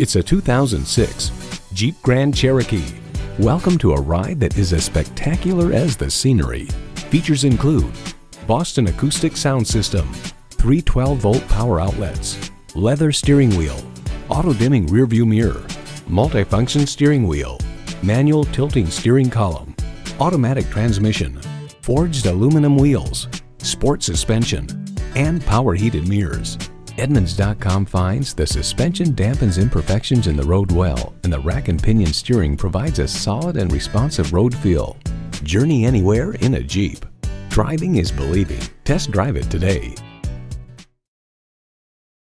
It's a 2006 Jeep Grand Cherokee. Welcome to a ride that is as spectacular as the scenery. Features include Boston Acoustic Sound System, three 12-volt power outlets, leather steering wheel, auto-dimming rearview mirror, multifunction steering wheel, manual tilting steering column, automatic transmission, forged aluminum wheels, sport suspension, and power heated mirrors. Edmunds.com finds the suspension dampens imperfections in the road well, and the rack and pinion steering provides a solid and responsive road feel. Journey anywhere in a Jeep. Driving is believing. Test drive it today.